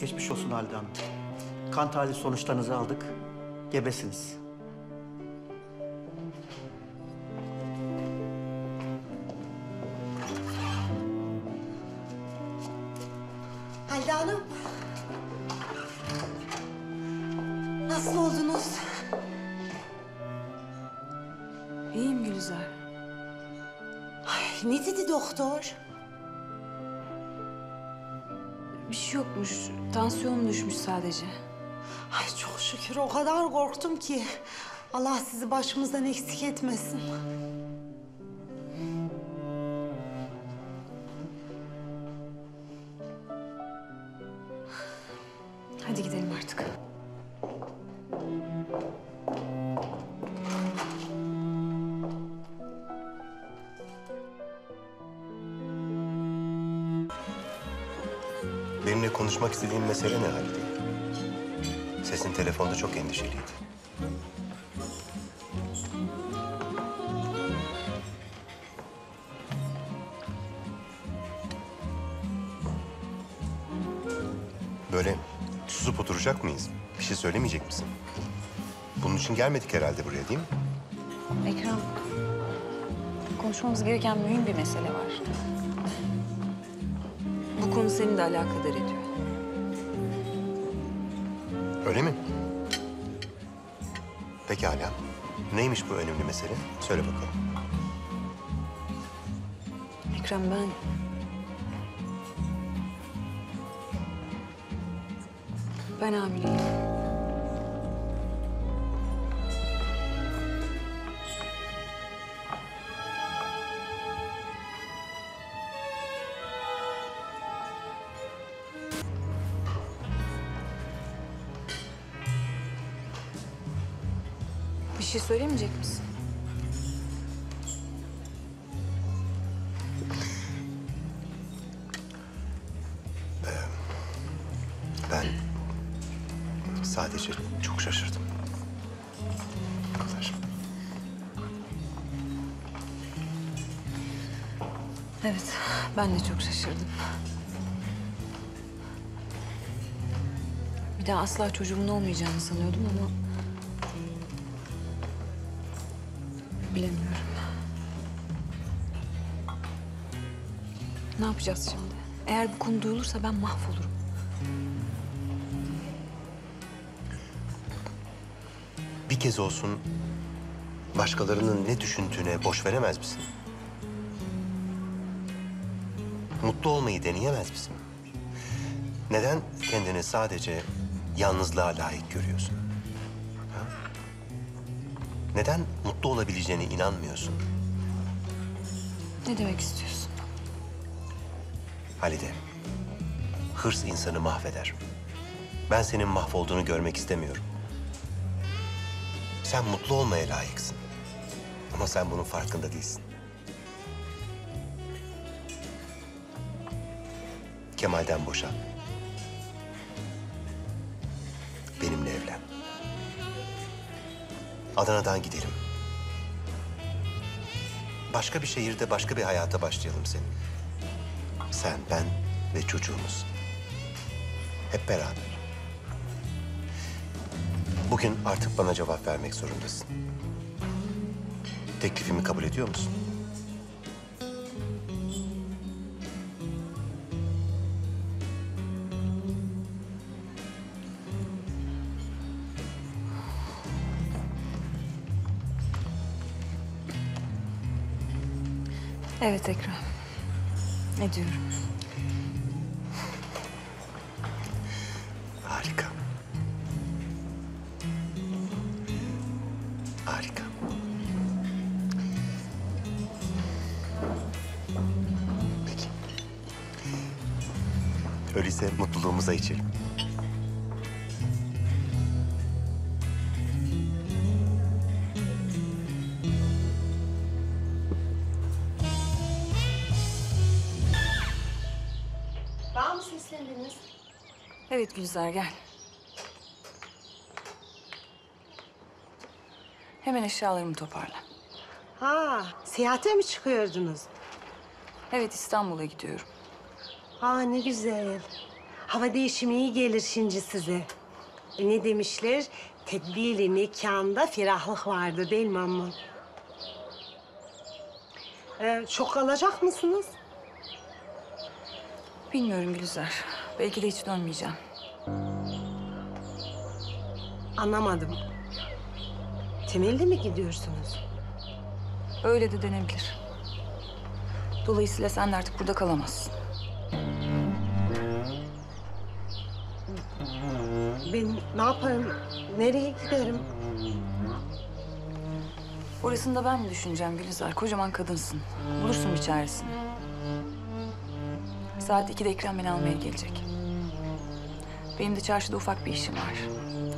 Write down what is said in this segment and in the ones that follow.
Geçmiş olsun Halide Hanım. Kan tahlil sonuçlarınızı aldık. Gebesiniz. Halide Hanım. Nasıl oldunuz? İyiyim Gülizar. Ne dedi doktor? Bir şey yokmuş. Tansiyonum düşmüş sadece. Ay çok şükür o kadar korktum ki. Allah sizi başımızdan eksik etmesin. Benimle konuşmak istediğin mesele ne Halide? Sesin telefonda çok endişeliydi. Böyle susup oturacak mıyız? Bir şey söylemeyecek misin? Bunun için gelmedik herhalde buraya değil mi? Ekrem, konuşmamız gereken mühim bir mesele var. Bu konu seni de alakadar ediyor. Öyle mi? Pekala. Neymiş bu önemli mesele? Söyle bakalım. Ekrem ben... Ben hamileyim. Bir şey söylemeyecek misin? Ben sadece çok şaşırdım. Kadar. Evet, ben de çok şaşırdım. Bir daha asla çocuğumun olmayacağını sanıyordum ama... Bilemiyorum. Ne yapacağız şimdi? Eğer bu konu duyulursa ben mahvolurum. Bir kez olsun başkalarının ne düşündüğüne boş veremez misin? Mutlu olmayı deneyemez misin? Neden kendini sadece yalnızlığa layık görüyorsun? Ha? Neden mutlu olabileceğine inanmıyorsun? Ne demek istiyorsun? Halide, hırs insanı mahveder. Ben senin mahvolduğunu görmek istemiyorum. Sen mutlu olmaya layıksın. Ama sen bunun farkında değilsin. Kemal'den boşan. Adana'dan gidelim. Başka bir şehirde başka bir hayata başlayalım senin. Sen, ben ve çocuğumuz. Hep beraber. Bugün artık bana cevap vermek zorundasın. Teklifimi kabul ediyor musun? Evet Ekrem. Ediyorum. Harika. Harika. Peki. Öyleyse mutluluğumuza içelim. Bana mı seslendiniz? Evet Gülizar gel. Hemen eşyalarımı toparla. Ha, seyahate mi çıkıyordunuz? Evet İstanbul'a gidiyorum. Aa ne güzel. Hava değişimi iyi gelir şimdi size. E, ne demişler? Tedbiri mekanda ferahlık vardır değil mi amma? Ee, çok alacak mısınız? Bilmiyorum Gülizar. Belki de hiç dönmeyeceğim. Anlamadım. Temelli mi gidiyorsunuz? Öyle de denebilir. Dolayısıyla sen de artık burada kalamazsın. Ben ne yaparım? Nereye giderim? Orasını da ben mi düşüneceğim Gülizar? Kocaman kadınsın. Bulursun bir çaresini. Saat 2'de Ekrem beni almaya gelecek. Benim de çarşıda ufak bir işim var.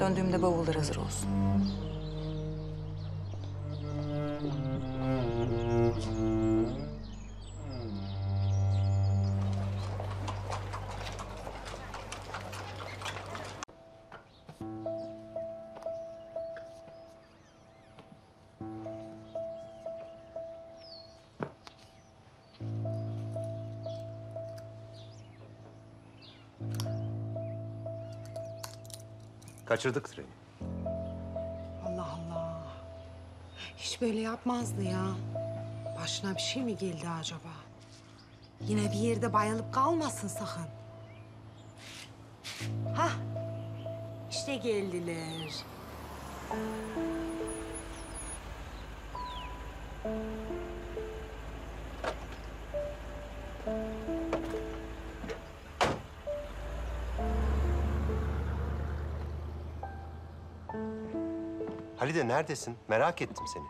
Döndüğümde bavullar hazır olsun. Kaçırdık treni. Allah Allah. Hiç böyle yapmazdı ya. Başına bir şey mi geldi acaba? Yine bir yerde bayılıp kalmasın sakın. Hah. İşte geldiler. Halide neredesin? Merak ettim seni.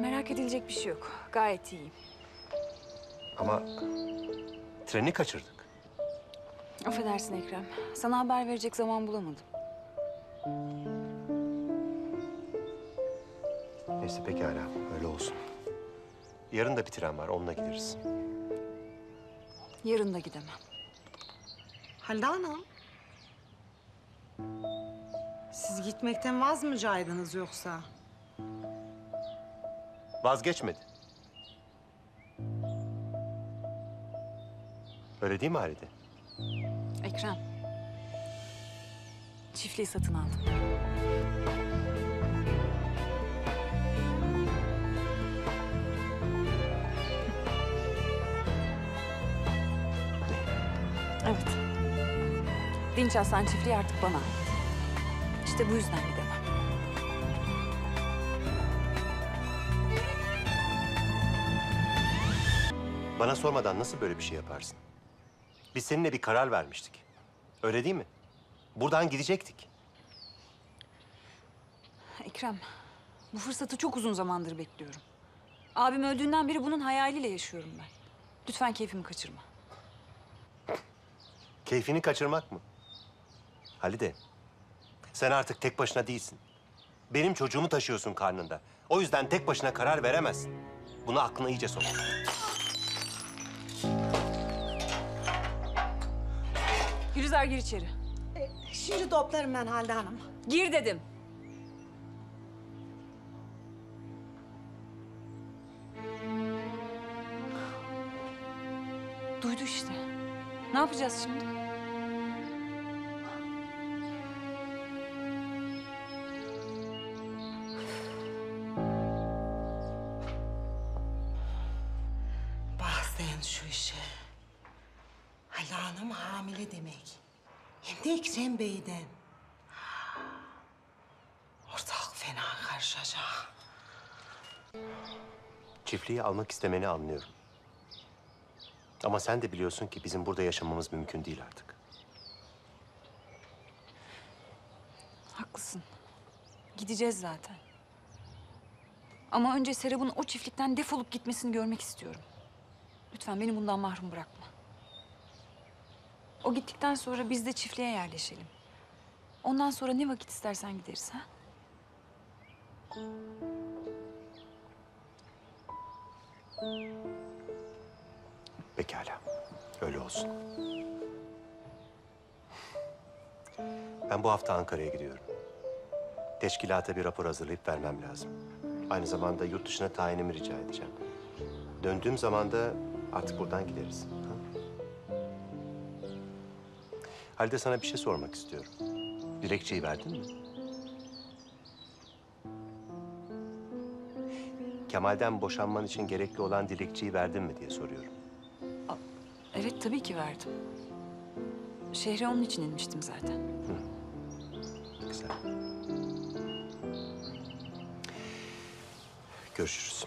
Merak edilecek bir şey yok. Gayet iyiyim. Ama treni kaçırdık. Affedersin Ekrem. Sana haber verecek zaman bulamadım. Neyse pekala öyle olsun. Yarın da bir tren var onunla gideriz. Yarın da gidemem. Halide Hanım. Siz gitmekten vaz mı caydınız yoksa? Vazgeçmedi. Öyle değil mi Halide? Ekrem. Çiftliği satın aldım. Evet. Dinç Aslan çiftliği artık bana. İşte bu yüzden gidemem. Bana sormadan nasıl böyle bir şey yaparsın? Biz seninle bir karar vermiştik. Öyle değil mi? Buradan gidecektik. Ekrem, bu fırsatı çok uzun zamandır bekliyorum. Abim öldüğünden beri bunun hayaliyle yaşıyorum ben. Lütfen keyfimi kaçırma. Keyfini kaçırmak mı? Halide, sen artık tek başına değilsin. Benim çocuğumu taşıyorsun karnında. O yüzden tek başına karar veremezsin. Bunu aklına iyice sok. Gülizar gir içeri. Şimdi toplarım ben Halide Hanım. Gir dedim. Duydu işte. Ne yapacağız şimdi? Bak sen şu işe. Halide Hanım hamile demek. Hem de Ekrem Bey'den. Ortalık fena karışacak. Çiftliği almak istemeni anlıyorum. Ama sen de biliyorsun ki bizim burada yaşamamız mümkün değil artık. Haklısın. Gideceğiz zaten. Ama önce Serap'ın o çiftlikten defolup gitmesini görmek istiyorum. Lütfen beni bundan mahrum bırakma. O gittikten sonra biz de çiftliğe yerleşelim. Ondan sonra ne vakit istersen gideriz ha? Pekala. Öyle olsun. Ben bu hafta Ankara'ya gidiyorum. Teşkilata bir rapor hazırlayıp vermem lazım. Aynı zamanda yurt dışına tayinimi rica edeceğim. Döndüğüm zaman da Artık buradan gideriz. Ha? Halide sana bir şey sormak istiyorum. Dilekçeyi verdin mi? Kemal'den boşanman için gerekli olan dilekçeyi verdin mi diye soruyorum. Evet tabii ki verdim. Şehre onun için inmiştim zaten. Güzel. Görüşürüz.